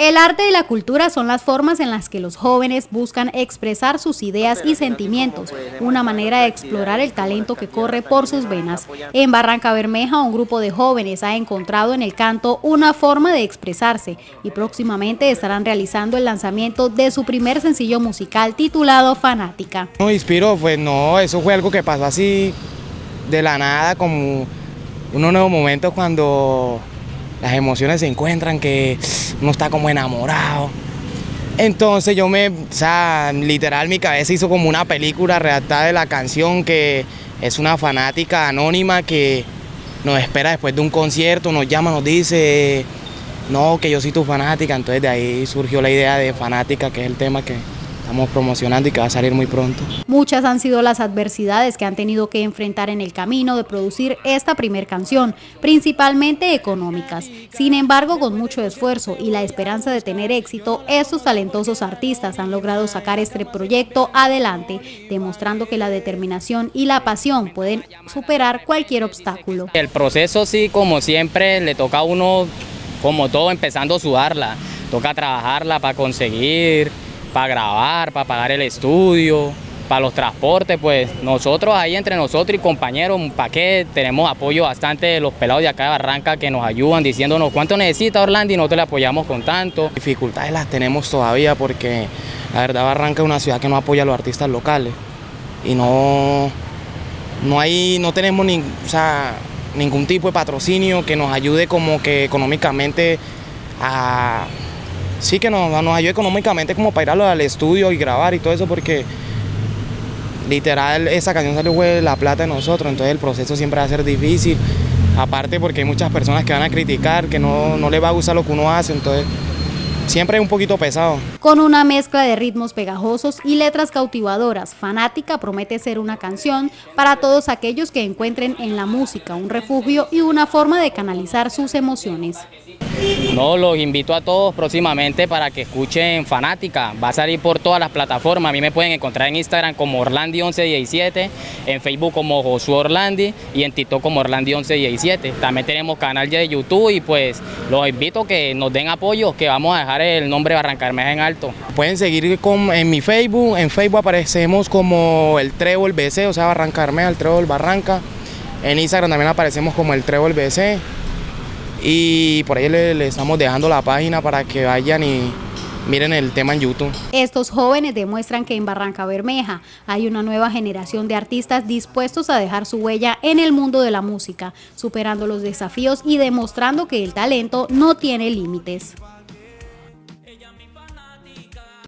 El arte y la cultura son las formas en las que los jóvenes buscan expresar sus ideas y sentimientos, una manera de explorar el talento que corre por sus venas. En Barranca Bermeja, un grupo de jóvenes ha encontrado en el canto una forma de expresarse y próximamente estarán realizando el lanzamiento de su primer sencillo musical titulado Fanática. No inspiró, pues no, eso fue algo que pasó así de la nada, como unos nuevos momentos cuando las emociones se encuentran, que uno está como enamorado. Entonces yo me, o sea, literal mi cabeza hizo como una película redactada de la canción que es una fanática anónima que nos espera después de un concierto, nos llama, nos dice, no, que yo soy tu fanática, entonces de ahí surgió la idea de fanática, que es el tema que, estamos promocionando y que va a salir muy pronto. Muchas han sido las adversidades que han tenido que enfrentar en el camino de producir esta primer canción, principalmente económicas. Sin embargo, con mucho esfuerzo y la esperanza de tener éxito, estos talentosos artistas han logrado sacar este proyecto adelante, demostrando que la determinación y la pasión pueden superar cualquier obstáculo. El proceso sí, como siempre, le toca a uno, como todo, empezando a sudarla. Toca trabajarla para conseguir para grabar, para pagar el estudio, para los transportes, pues nosotros ahí entre nosotros y compañeros, ¿para qué? Tenemos apoyo bastante de los pelados de acá de Barranca que nos ayudan diciéndonos cuánto necesita Orlando y nosotros le apoyamos con tanto. Dificultades las tenemos todavía porque la verdad Barranca es una ciudad que no apoya a los artistas locales y no, no, hay, no tenemos ni, ningún tipo de patrocinio que nos ayude como que económicamente a sí que nos, nos económicamente como para ir al estudio y grabar y todo eso porque literal esa canción salió fue la plata de nosotros, entonces el proceso siempre va a ser difícil, aparte porque hay muchas personas que van a criticar, que no, no les va a gustar lo que uno hace, entonces siempre es un poquito pesado. Con una mezcla de ritmos pegajosos y letras cautivadoras, Fanática promete ser una canción para todos aquellos que encuentren en la música un refugio y una forma de canalizar sus emociones. No, los invito a todos próximamente para que escuchen Fanática. Va a salir por todas las plataformas. A mí me pueden encontrar en Instagram como Orlandi1117, en Facebook como Josué Orlandi y en TikTok como Orlandi1117. También tenemos canal de YouTube y pues los invito a que nos den apoyo, que vamos a dejar el nombre Barrancarmeja en alto. Pueden seguir con, en mi Facebook. En Facebook aparecemos como el Trébol BC, o sea, Barrancarmeja, el Trébol Barranca. En Instagram también aparecemos como el Trébol BC y por ahí le, estamos dejando la página para que vayan y miren el tema en YouTube. Estos jóvenes demuestran que en Barranca Bermeja hay una nueva generación de artistas dispuestos a dejar su huella en el mundo de la música, superando los desafíos y demostrando que el talento no tiene límites.